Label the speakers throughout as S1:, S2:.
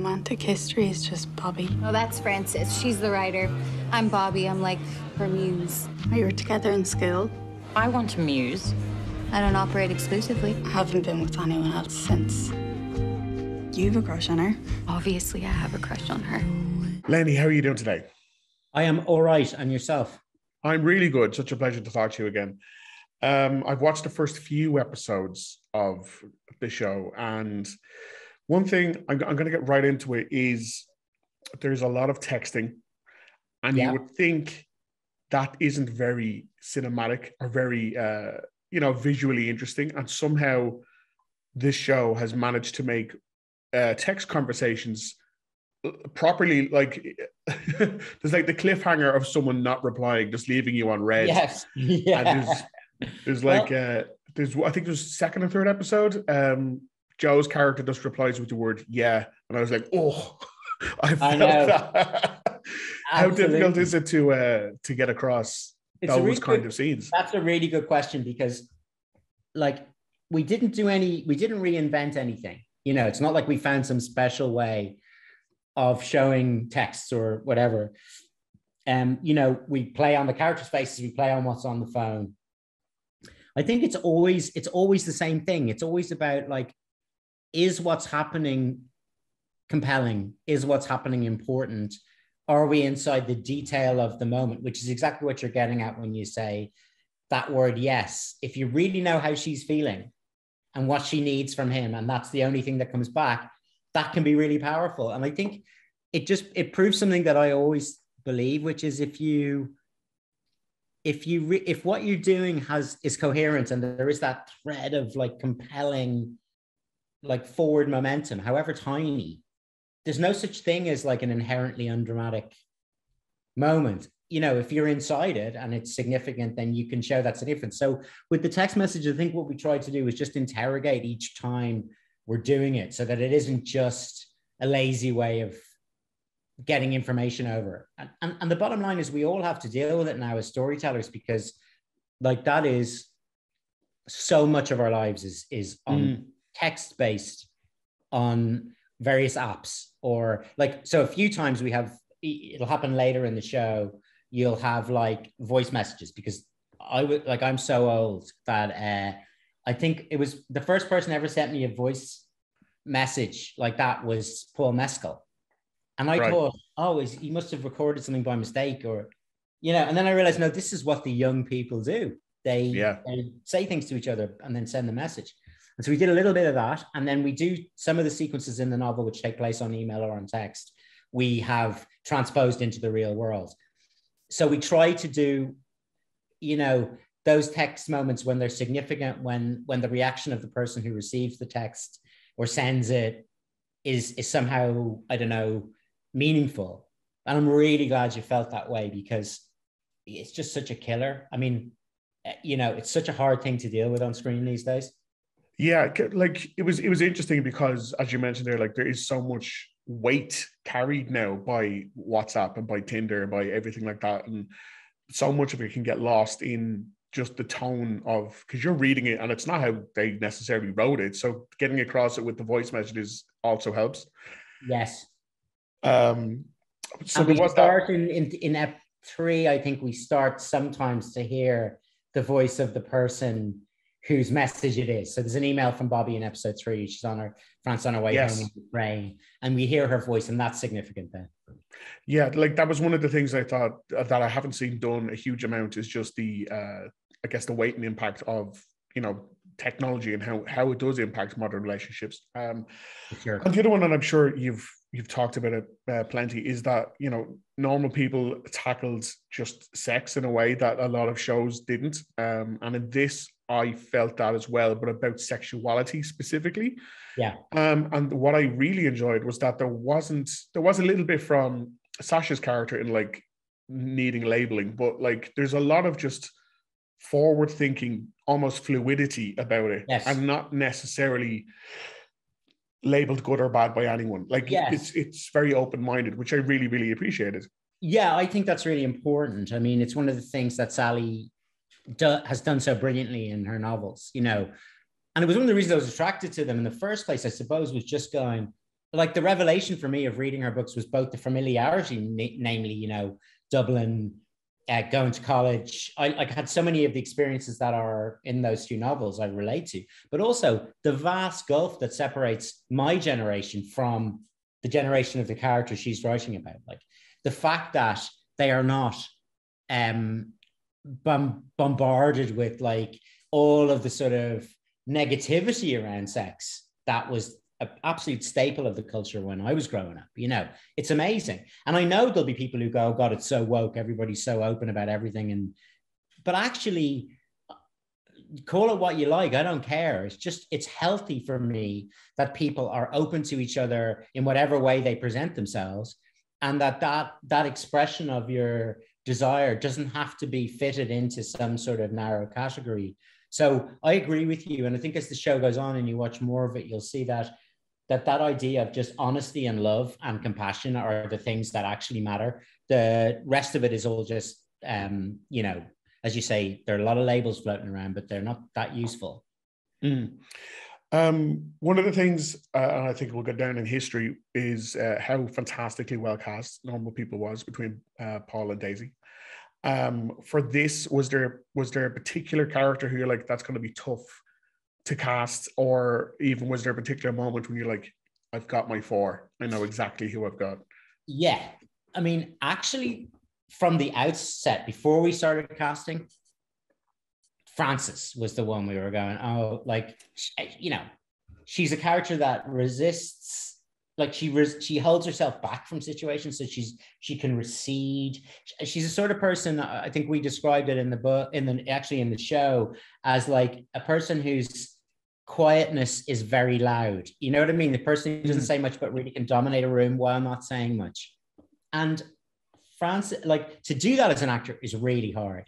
S1: romantic history is just Bobby.
S2: Oh, that's Frances. She's the writer. I'm Bobby. I'm like her muse.
S1: We were together in school.
S3: I want to muse.
S2: I don't operate exclusively.
S1: I haven't been with anyone else since. You have a crush on her.
S2: Obviously, I have a crush on her.
S4: Lenny, how are you doing today?
S5: I am all right. And yourself?
S4: I'm really good. Such a pleasure to talk to you again. Um, I've watched the first few episodes of the show, and one thing I'm, I'm going to get right into it is there's a lot of texting, and
S5: Yeah.
S4: you would think that isn't very cinematic or very, uh, you know, visually interesting, and somehow this show has managed to make uh, text conversations uh, properly like there's like the cliffhanger of someone not replying just leaving you on read
S5: Yes.
S4: and there's there's like uh there's I think there's second and third episode. Um Joe's character just replies with the word yeah. And I was like, oh I felt
S5: know.
S4: that. How difficult is it to uh to get across
S5: It's
S4: those
S5: really
S4: kind
S5: good-
S4: of scenes?
S5: That's a really good question because, like, we didn't do any, we didn't reinvent anything. You know, it's not like we found some special way of showing texts or whatever. Um, you know, we play on the characters' faces, we play on what's on the phone. I think it's always, it's always the same thing. It's always about like, is what's happening compelling? Is what's happening important? Are we inside the detail of the moment, which is exactly what you're getting at when you say that word yes. If you really know how she's feeling and what she needs from him, and that's the only thing that comes back, that can be really powerful. And I think it just it proves something that I always believe, which is if you if you re- if what you're doing has is coherent and there is that thread of like compelling like forward momentum however tiny. There's no such thing as like an inherently undramatic moment. You know if you're inside it and it's significant then you can show that's a difference. So with the text message i think what we try to do is just interrogate each time we're doing it so that it isn't just a lazy way of getting information over. And, and, and the bottom line is we all have to deal with it now as storytellers because like that is so much of our lives is is on mm. Text based on various apps or like so a few times we have it'll happen later in the show you'll have like voice messages because i would like i'm so old that uh i think it was the first person ever sent me a voice message like that was paul mescal and i
S4: Right.
S5: thought oh is, he must have recorded something by mistake or you know and then i realized no this is what the young people do they,
S4: Yeah.
S5: they say things to each other and then send the message and so we did a little bit of that. And then we do some of the sequences in the novel which take place on email or on text, we have transposed into the real world. So we try to do, you know, those text moments when they're significant, when when the reaction of the person who receives the text or sends it is is somehow, I don't know, meaningful. And I'm really glad you felt that way because it's just such a killer. I mean, eh, you know, it's such a hard thing to deal with on screen these days.
S4: Yeah, like it was it was interesting because as you mentioned there, like there is so much weight carried now by WhatsApp and by Tinder and by everything like that. And so much of it can get lost in just the tone of because you're reading it and it's not how they necessarily wrote it. So getting across it with the voice messages also helps.
S5: Yes.
S4: Um so
S5: and we
S4: was that
S5: start in, in in ep three, I think we start sometimes to hear the voice of the person whose message it is. So there's an email from Bobby in episode three. She's on her France on her way
S4: Yes.
S5: home in Ukraine, and we hear her voice, and that's significant then.
S4: Yeah, like that was one of the things I thought uh, that I haven't seen done a huge amount is just the uh I guess the weight and impact of you know technology and how how it does impact modern relationships. Um
S5: sure.
S4: and the other one, and I'm sure you've you've talked about it uh, plenty, is that you know normal people tackled just sex in a way that a lot of shows didn't. Um, and in this, I felt that as well, but about sexuality specifically.
S5: Yeah.
S4: Um, and what I really enjoyed was that there wasn't there was a little bit from Sasha's character in like needing labeling, but like there's a lot of just forward thinking, almost fluidity about it,
S5: Yes.
S4: and not necessarily labeled good or bad by anyone. Like
S5: Yes.
S4: it's it's very open minded, which I really really appreciated.
S5: Yeah, I think that's really important. I mean, it's one of the things that Sally do, has done so brilliantly in her novels, you know. And it was one of the reasons I was attracted to them in the first place, I suppose, was just going, like the revelation for me of reading her books was both the familiarity, na- namely, you know, Dublin, uh, going to college. I like had so many of the experiences that are in those two novels I relate to, but also the vast gulf that separates my generation from the generation of the characters she's writing about. Like the fact that they are not um, bom- bombarded with like all of the sort of negativity around sex that was an absolute staple of the culture when I was growing up. You know, it's amazing. And I know there'll be people who go, oh, God, it's so woke. Everybody's so open about everything. And, but actually, call it what you like. I don't care. It's just, it's healthy for me that people are open to each other in whatever way they present themselves. And that that, that expression of your desire doesn't have to be fitted into some sort of narrow category. So I agree with you. And I think as the show goes on and you watch more of it, you'll see that that that idea of just honesty and love and compassion are the things that actually matter. The rest of it is all just, um, you know, as you say, there are a lot of labels floating around, but they're not that useful.
S4: Mm. Um, one of the things, uh, and I think we'll go down in history, is uh, how fantastically well cast Normal People was between uh, Paul and Daisy. Um, for this, was there was there a particular character who you're like that's going to be tough to cast, or even was there a particular moment when you're like, I've got my four, I know exactly who I've got?
S5: Yeah, I mean, actually, from the outset, before we started casting, Frances was the one we were going, oh, like, you know, she's a character that resists, like she res- she holds herself back from situations, so she's she can recede. She's a sort of person. I think we described it in the book, in the actually in the show, as like a person whose quietness is very loud. You know what I mean? The person who doesn't mm. say much but really can dominate a room while not saying much. And France, like to do that as an actor is really hard.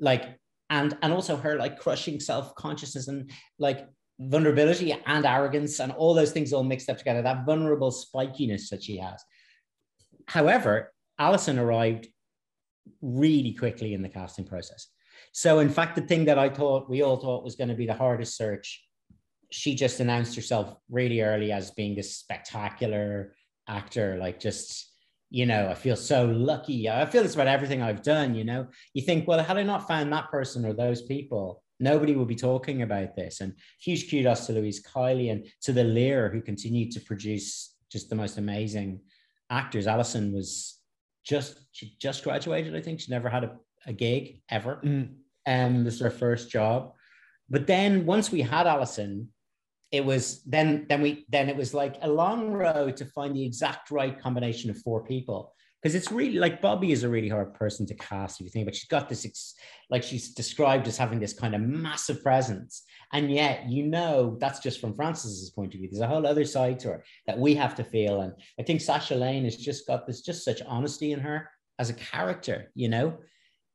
S5: Like and and also her like crushing self-consciousness and like vulnerability and arrogance and all those things all mixed up together that vulnerable spikiness that she has however alison arrived really quickly in the casting process so in fact the thing that i thought we all thought was going to be the hardest search she just announced herself really early as being this spectacular actor like just you know, I feel so lucky. I feel this about everything I've done, you know. You think, well, had I not found that person or those people, nobody will be talking about this. And huge kudos to Louise Kiely and to the Lir, who continued to produce just the most amazing actors. Alison was just she just graduated, I think. She never had a, a gig ever. Mm. Um, this is her first job. But then once we had Alison, it was then then we then it was like a long road to find the exact right combination of four people because it's really like Bobby is a really hard person to cast if you think but she's got this like she's described as having this kind of massive presence. And yet you know that's just from Frances's point of view. There's a whole other side to her that we have to feel. And I think Sasha Lane has just got this just such honesty in her as a character you know?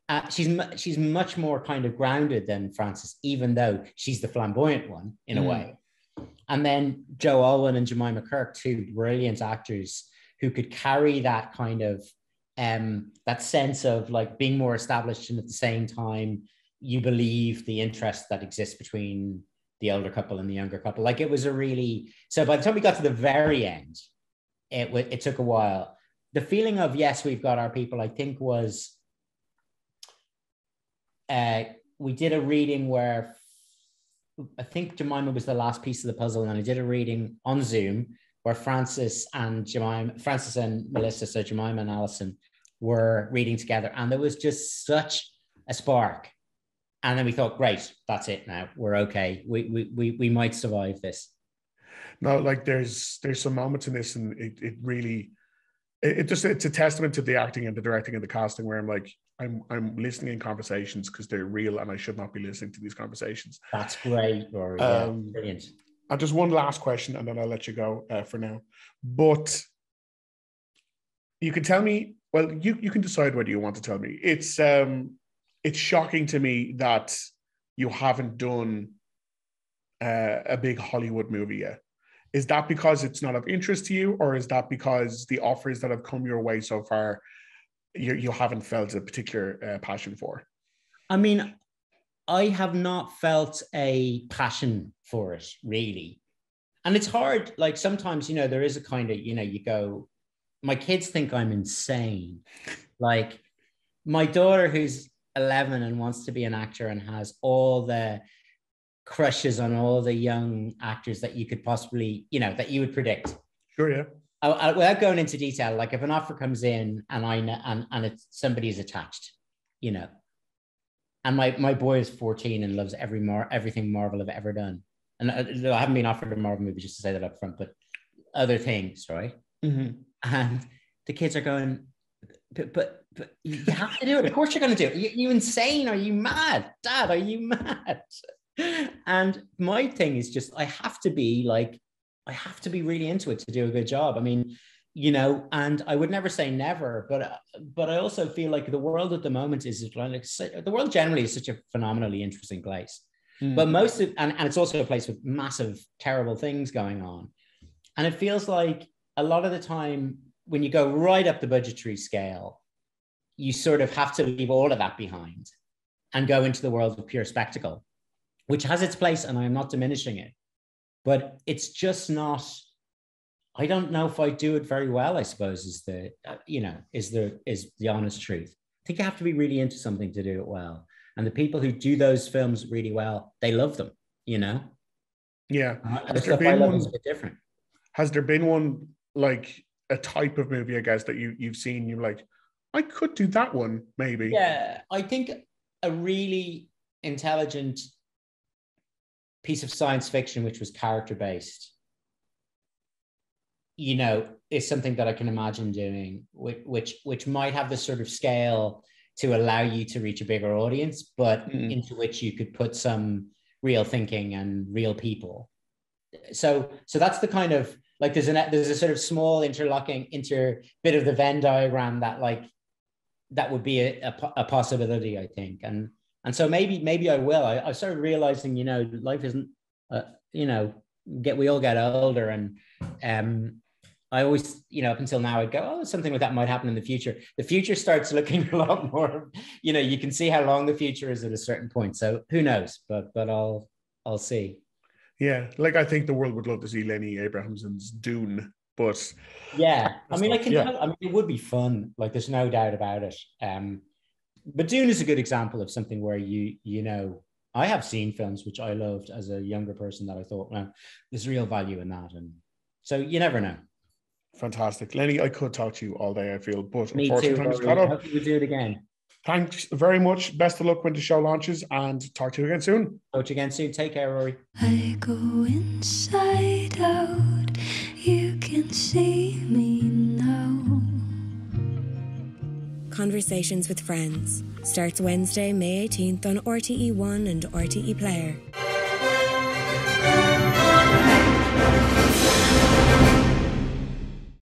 S5: Uh, she's she's much more kind of grounded than Francis, even though she's the flamboyant one in mm. a way. And then Joe Alwyn and Jemima Kirke, two brilliant actors who could carry that kind of um, that sense of like being more established and at the same time you believe the interest that exists between the elder couple and the younger couple. Like it was a really so by the time we got to the very end, it it took a while. The feeling of yes, we've got our people, I think was uh, we did a reading where I think Jemima was the last piece of the puzzle, and I did a reading on Zoom where Frances and Jemima, Frances and Melissa, so Jemima and Alison, were reading together, and there was just such a spark. And then we thought, great, that's it now. We're okay. We we we, we might survive this.
S4: No, like there's there's some moments in this, and it, it really it, it just it's a testament to the acting and the directing and the casting where I'm like, I'm I'm listening in conversations because they're real and I should not be listening to these conversations.
S5: That's great, Rory. Um, yeah, brilliant.
S4: And just one last question, and then I'll let you go uh, for now. But you can tell me. Well, you you can decide whether you want to tell me. It's um, it's shocking to me that you haven't done uh, a big Hollywood movie yet. Is that because it's not of interest to you, or is that because the offers that have come your way so far you, you haven't felt a particular uh, passion for?
S5: I mean, I have not felt a passion for it really. and it's hard. Like sometimes, you know, there is a kind of, you know, you go, my kids think I'm insane. Like my daughter, who's 11 and wants to be an actor and has all the crushes on all the young actors that you could possibly, you know, that you would predict.
S4: Sure, yeah.
S5: I, I, without going into detail, like if an offer comes in and I know, and and it's somebody's attached, you know, and my my boy is 14 and loves every more everything Marvel have ever done, and I, I haven't been offered a Marvel movie just to say that up front, but other things, right?
S4: Mm-hmm.
S5: And the kids are going, but but, but you have to do it. Of course, you're going to do it. You, you insane? Are you mad, Dad? Are you mad? And my thing is just I have to be like I have to be really into it to do a good job. I mean, you know, and I would never say never, but but I also feel like the world at the moment is like the world generally is such a phenomenally interesting place. Mm. But most of and, and it's also a place with massive, terrible things going on. And it feels like a lot of the time when you go right up the budgetary scale, you sort of have to leave all of that behind and go into the world of pure spectacle, which has its place, and I'm not diminishing it but it's just not i don't know if i do it very well i suppose is the uh, you know is the is the honest truth i think you have to be really into something to do it well and the people who do those films really well they love them you know?
S4: Yeah.
S5: Uh, the stuff I love one, is different.
S4: has there been one like a type of movie i guess that you you've seen you're like i could do that one maybe.
S5: Yeah i think a really intelligent piece of science fiction which was character based you know is something that i can imagine doing which which, which might have the sort of scale to allow you to reach a bigger audience but mm. into which you could put some real thinking and real people so so that's the kind of like there's a there's a sort of small interlocking inter bit of the venn diagram that like that would be a, a, a possibility i think and and so maybe maybe I will. I, I started realizing, you know, life isn't, uh, you know, get we all get older, and um, I always, you know, up until now, I'd go, oh, something like that might happen in the future. The future starts looking a lot more, you know, you can see how long the future is at a certain point. So who knows? But but I'll I'll see.
S4: Yeah, like I think the world would love to see Lenny Abrahamson's Dune, but
S5: yeah, I mean, I can. Yeah. Tell, I mean, it would be fun. Like, there's no doubt about it. Um, but Dune is a good example of something where you you know I have seen films which I loved as a younger person that I thought, well, there's real value in that, and so you never know.
S4: Fantastic, Lenny. I could talk to you all day. I feel, but
S5: Me unfortunately, too, Hope we do it again.
S4: Thanks very much. Best of luck when the show launches, and talk to you again soon.
S5: Talk to you again soon. Take care, Rory.
S6: I go inside out. You can see me now. Conversations with Friends starts Wednesday, May 18th on RTE1 and RTE Player.